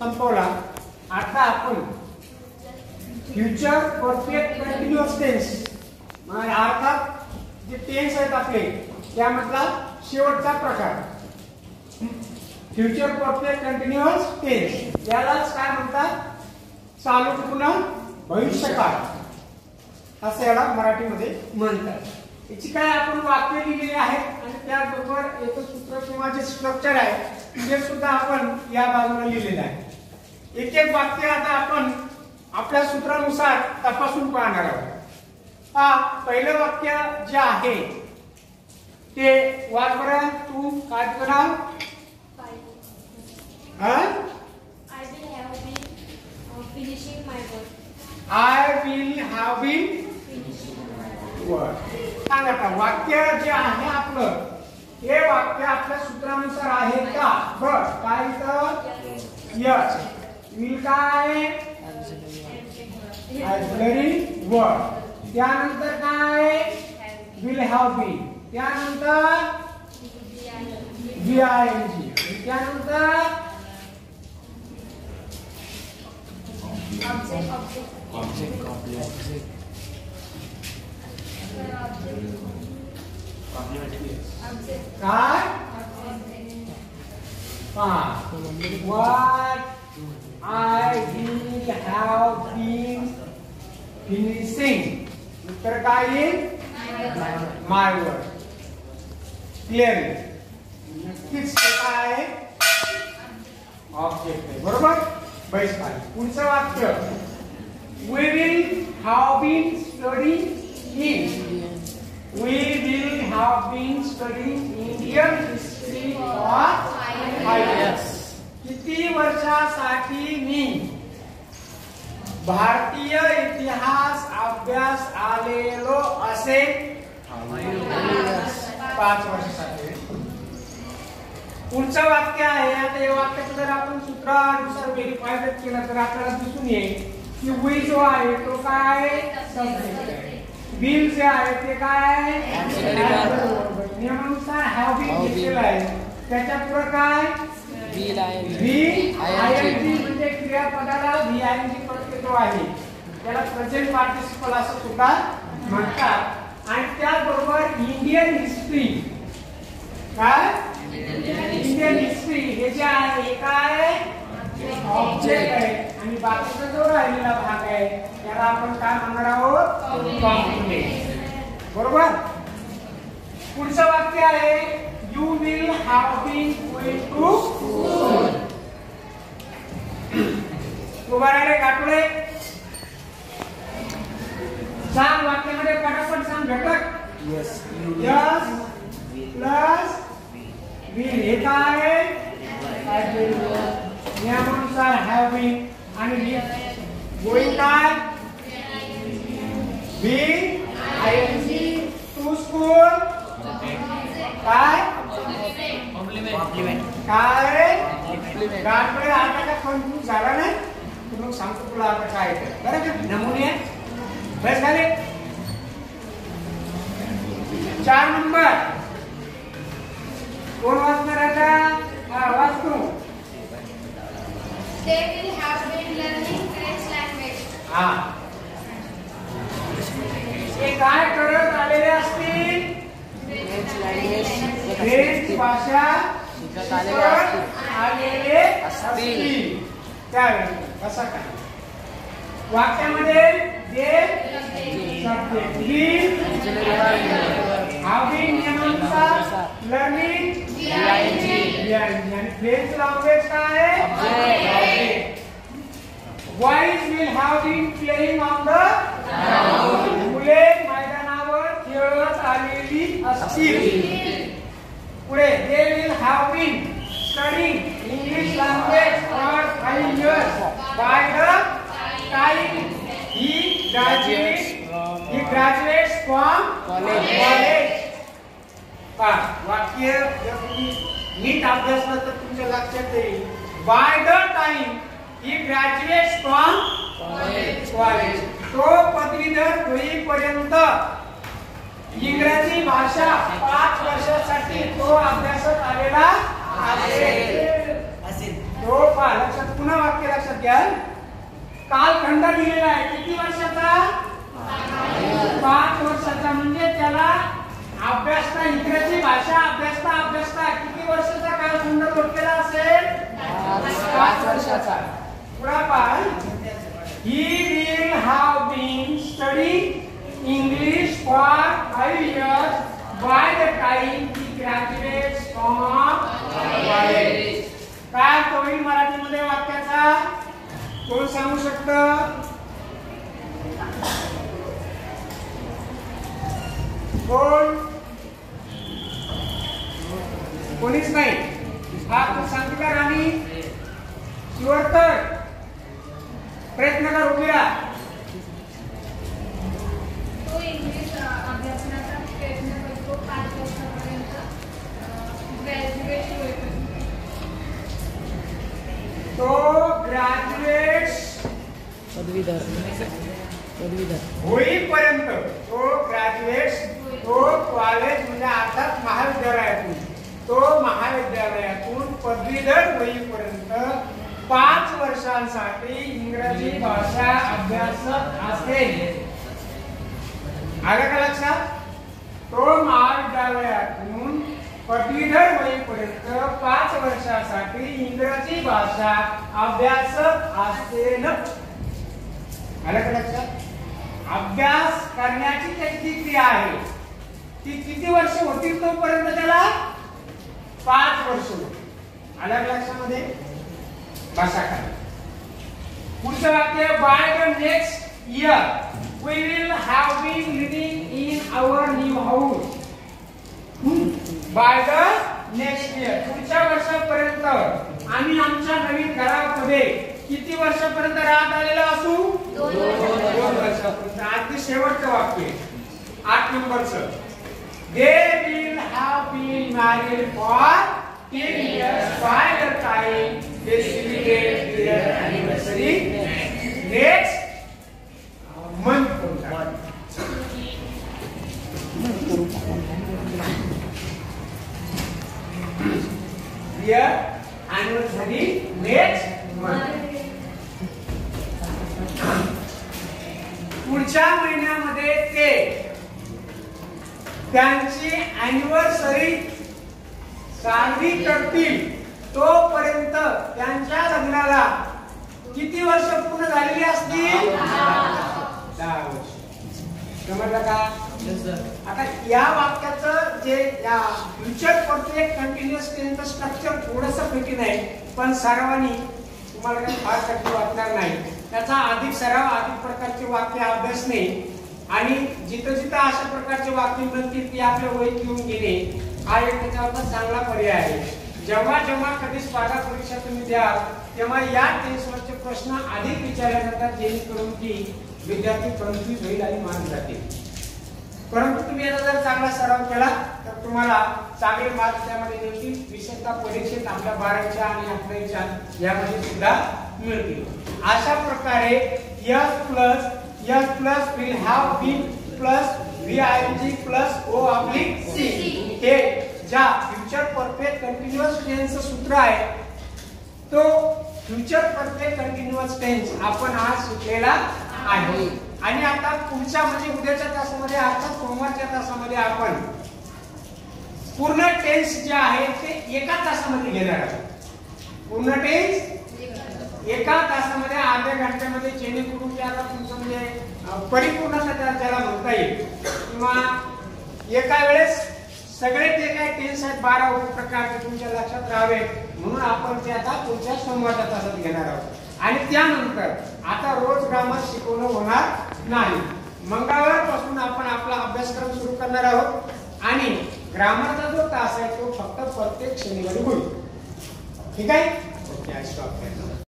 संपवला. आता आपण फ्युचर परफेक्ट कंटिन्युअस टेन्स अर्थात जे टेन्स आहेत आपले त्यामधला शेवटचा प्रकार. फ्युचर परफेक्ट कंटिन्युअस टेन्स यालाच काय म्हणतात? चालू पुन्हा भविष्यकाळ. असं याला मराठीमध्ये म्हणतात. याची काय आपण वाक्य लिहिलेली आहेत आणि त्याचबरोबर एक सूत्र किंवा जे स्ट्रक्चर आहे ते सुद्धा आपण या बाजूला लिहिलेलं आहे. एक एक वाक्य आता आपण आपल्या सूत्रानुसार तपासून पाहणार आहोत. हा पहिलं वाक्य जे आहे ते वाच बरं. तू काय work. I will have been. वर सांग आता वाक्य जे आहे आपलं हे वाक्य आपल्या सूत्रानुसार आहे का? बर काय इथं? यस विल काय ऑक्झिलरी वर्ड त्यानंतर काय? विल हॅव बीन त्यानंतर? व्ही आय एन जी त्यानंतर? Object, object. Object, object. Object. काय पहा what I will have been finishing उत्तर काय येईल माय वर्ड क्लिअर नक्कीच ते काय आहे ऑब्जेक्ट आहे बरोबर बैस काय पुढचं वाक्य we will have been studying in we will have been studying Indian history for five years किती वर्षासाठी मी भारतीय इतिहास अभ्यास आलेलो असे पाच वर्षासाठी पुढचं वाक्य आहे आता हे वाक्याचं जर आपण सूत्रानुसार व्हेरीफाय जर केलं तर आपल्याला दिसून येईल की वी जो आहे तो काय आहे बिल जे आहे ते काय. बरोबर. नियमानुसार हॅव बीन Have been. घेतलेलं आहे त्याच्या पुढे काय व्ही आय. म्हणजे क्रियापदाला व्ही आय एन आहे. त्याला प्रेझेंट पार्टिसिपल असं सुद्धा म्हणतात. आणि त्याचबरोबर इंडियन हिस्ट्री काय? इंडियन हिस्ट्री हे जे आहे हे काय? ऑब्जेक्ट आहे. आणि बाकीचा जो राहिलेला भाग आहे त्याला आपण काय म्हणणार आहोत? कॉम्प्लिमेंट बरोबर? पुढचं वाक्य आहे you will have been going to काटोळे सांग वाक्यामध्ये पटापट सांग घटक. यस प्लस विल हे काय? नियमानुसार हॅव बीन आणि गोइंग काय? B I N G to school काय. काय? आता का कन्फ्यूज झाला नाही तू मग सांगतो तुला आता काय आहे ते. बरं का? नमुने? बस झाले? चार नंबर. कोण वाचणार आता? हा वाचतो They will have been learning French language. हा. ते काय करत आलेले असतील? French language. शिकत फ्रेंच. भाषा शिकत आलेले. असतील. त्यावेळी. कसा काय? वाक्यामध्ये जे subject ही हावी नियमानुसार लर्निंग आणि फ्रेंच लँग्वेज काय आहे? Boys will have been playing on the मुले मैदानावर खेळत आलेली असतील. पुढे they will have been studying English language for five by the time he graduate he graduate from College. College पहा वाक्य जर तुम्ही नीट अभ्यासलं तर तुमच्या लक्षात येईल. By the time he graduate from College. College तो पदवीधर होईपर्यंत इंग्रजी भाषा पाच वर्षासाठी तो अभ्यासत आलेला असेल असेल तो लक्षात पुन्हा वाक्य वाक्यात कालखंड दिलेला आहे. किती वर्षाचा? पाच वर्षाचा. म्हणजे त्याला अभ्यासता इंग्रजी भाषा अभ्यासता अभ्यासता. किती वर्षाचा कालखंड लोटलेला असेल? पाच वर्षाचा. पुढा पाय he will have been study English for five years by the time he graduate from college काय अर्थ होईल मराठीमध्ये वाक्याचा कोण सांगू शकत? कोण? कोणीच नाही. हा तू सांगते का राणी? शिवर्तर प्रयत्न कर उभी राहा. पदवीधर. पदवीधर. होईपर्यंत तो ग्रॅज्युएट्स तो कॉलेज म्हणजे अर्थात महाविद्यालयातून तो महाविद्यालयातून पदवीधर होईपर्यंत पाच वर्षांसाठी इंग्रजी भाषा अभ्यासत असेल. आलं का लक्षात? तो महाविद्यालयातून पदवीधर होईपर्यंत पाच वर्षासाठी इंग्रजी भाषा अभ्यास असेल. अभ्यास करण्याची त्याची क्रिया आहे. ती किती वर्ष होतील तोपर्यंत त्याला? पाच वर्ष होतील. आलं लक्षामध्ये? भाषा करा पुढचं वाक्य by the next year we will have been living in our new house by the next year पुढच्या वर्षापर्यंत. आम्ही आमच्या नवीन घरामध्ये किती वर्षापर्यंत राहत आलेलो असू? दोन दोन वर्षापर्यंत. अगदी शेवटचं वाक्य. आठ नंबरचं. They will have been married for ten years by the time they celebrate their anniversary next month कोणता Anniversary next month. पुढच्या महिन्यामध्ये ते त्यांची अॅनिव्हर्सरी साजरी करतील तोपर्यंत त्यांच्या लग्नाला किती वर्ष पूर्ण झालेली असतील? दहा वर्ष. समजलं का? आता या वाक्याचं जे या पिक्चर परफेक्ट कंटिन्युअस टेन्सचं स्ट्रक्चर थोडंसं कठीण आहे पण सरावानी तुम्हाला काही फार कठीण वाटणार नाही. त्याचा अधिक सराव अधिक प्रकारचे वाक्य अभ्यासणे आणि जिथं जिथं अशा प्रकारचे वाक्य बनतील ती आपल्या वहीत घेऊन घेणे हा एक त्याच्यावर चांगला पर्याय आहे. जेव्हा जेव्हा कधी स्पर्धा परीक्षा तुम्ही द्याल तेव्हा या टेन्सवरचे प्रश्न अधिक विचारले जातात जेणेकरून की विद्यार्थी कन्फ्यूज होईल आणि मान जातील. परंतु तुम्ही याचा जर चांगला सराव केला तर तुम्हाला चांगले मार्क त्यामध्ये मिळतील विशेषतः परीक्षेत आपल्या बारावीच्या आणि अकरावीच्या यामध्ये सुद्धा मिळतील. अशा प्रकारे S plus S plus will have been plus V I G plus O आपली सी हे ज्या फ्युचर परफेक्ट कंटिन्युअस टेन्सचं सूत्र आहे तो फ्युचर परफेक्ट कंटिन्युअस टेन्स आपण आज शिकलेला आहे. आणि आता पुढच्या म्हणजे उद्याच्या तासामध्ये अर्थात सोमवारच्या तासामध्ये आपण पूर्ण टेन्स जे आहे ते एका तासामध्ये घेणार आहोत. पूर्ण टेन्स एका तासामध्ये अर्ध्या घंट्यामध्ये जेणेकरून त्याला तुमचं म्हणजे परिपूर्णता त्याला म्हणता येईल. किंवा एका वेळेस सगळे जे काय टेन्स आहेत बारा प्रकारचे तुमच्या लक्षात राहावे म्हणून आपण ते आता पुढच्या सोमवारच्या तासात घेणार आहोत. आणि त्यानंतर आता रोज ग्रामर शिकवणं होणार नाही. मंगळवारपासून आपण आपला अभ्यासक्रम सुरू करणार आहोत आणि ग्रामरचा जो तास आहे तो फक्त प्रत्येक शनिवारी होईल. ठीक आहे? Okay I stop